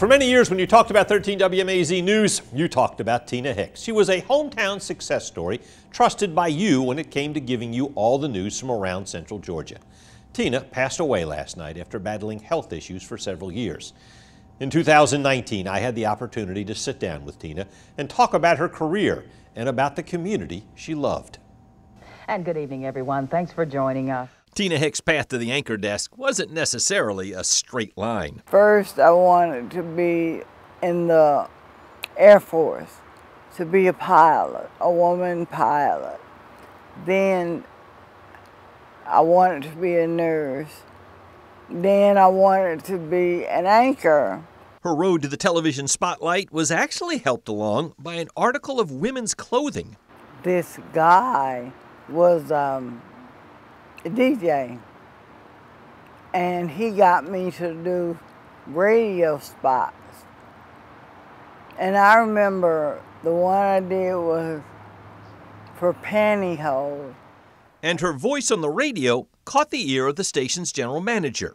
For many years, when you talked about 13 WMAZ News, you talked about Tina Hicks. She was a hometown success story, trusted by you when it came to giving you all the news from around central Georgia. Tina passed away last night after battling health issues for several years. In 2019, I had the opportunity to sit down with Tina and talk about her career and about the community she loved. And good evening, everyone. Thanks for joining us. Tina Hicks' path to the anchor desk wasn't necessarily a straight line. First, I wanted to be in the Air Force, to be a pilot, a woman pilot. Then I wanted to be a nurse. Then I wanted to be an anchor. Her road to the television spotlight was actually helped along by an article of women's clothing. This guy was um, DJ. And he got me to do radio spots. And I remember the one I did was for pantyhose. And her voice on the radio caught the ear of the station's general manager.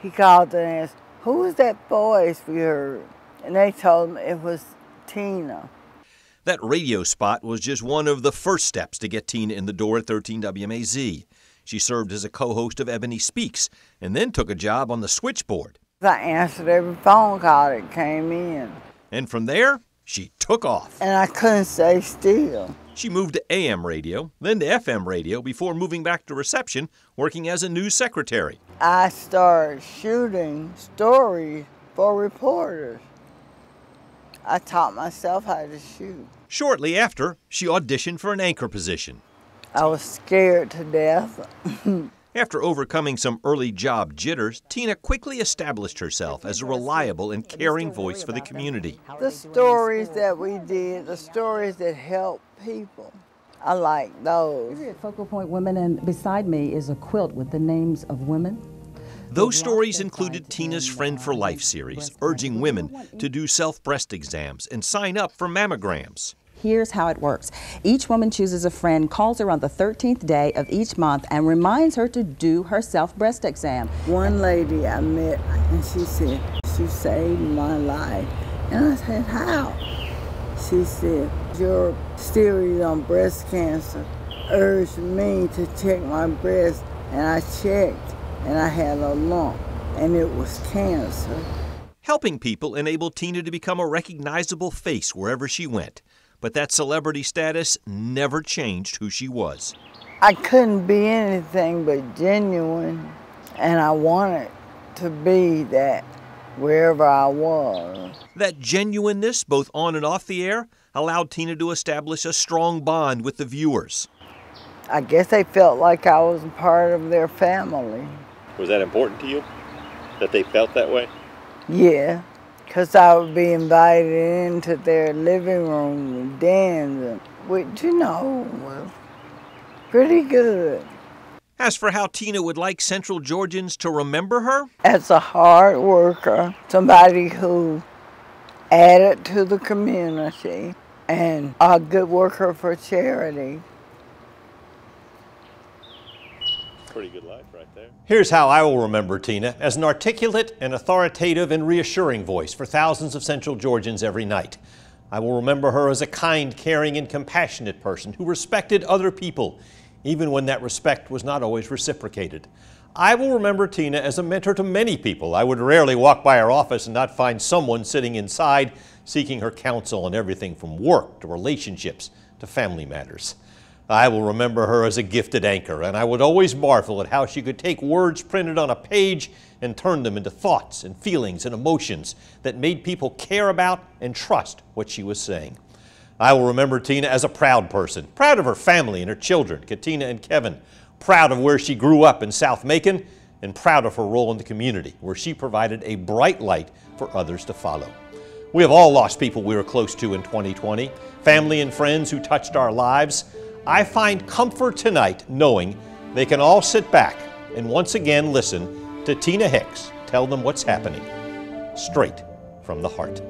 He called and asked, Who was that voice we heard? And they told him it was Tina. That radio spot was just one of the first steps to get Tina in the door at 13 WMAZ. She served as a co host of Ebony Speaks and then took a job on the switchboard. I answered every phone call that came in. And from there, she took off. And I couldn't stay still. She moved to AM radio, then to FM radio before moving back to reception, working as a news secretary. I started shooting stories for reporters. I taught myself how to shoot. Shortly after, she auditioned for an anchor position. I was scared to death. After overcoming some early job jitters, Tina quickly established herself as a reliable and caring voice for the community. The stories that we did, the stories that help people, I like those. We're at Focal Point Women, and beside me is a quilt with the names of women. Those stories included Tina's Friend for Life series, urging women to do self breast exams and sign up for mammograms. Here's how it works. Each woman chooses a friend, calls her on the 13th day of each month, and reminds her to do her self breast exam. One lady I met, and she said, She saved my life. And I said, How? She said, Your series on breast cancer urged me to check my breast, and I checked, and I had a lump, and it was cancer. Helping people enabled Tina to become a recognizable face wherever she went but that celebrity status never changed who she was. I couldn't be anything but genuine, and I wanted to be that wherever I was. That genuineness, both on and off the air, allowed Tina to establish a strong bond with the viewers. I guess they felt like I was part of their family. Was that important to you? That they felt that way? Yeah because I would be invited into their living room and dance, which, you know, was pretty good. As for how Tina would like Central Georgians to remember her? As a hard worker, somebody who added to the community, and a good worker for charity. Pretty good life right there. Here's how I will remember Tina as an articulate and authoritative and reassuring voice for thousands of Central Georgians every night. I will remember her as a kind, caring, and compassionate person who respected other people, even when that respect was not always reciprocated. I will remember Tina as a mentor to many people. I would rarely walk by her office and not find someone sitting inside seeking her counsel on everything from work to relationships to family matters. I will remember her as a gifted anchor, and I would always marvel at how she could take words printed on a page and turn them into thoughts and feelings and emotions that made people care about and trust what she was saying. I will remember Tina as a proud person, proud of her family and her children, Katina and Kevin, proud of where she grew up in South Macon, and proud of her role in the community, where she provided a bright light for others to follow. We have all lost people we were close to in 2020, family and friends who touched our lives. I find comfort tonight knowing they can all sit back and once again listen to Tina Hicks tell them what's happening straight from the heart.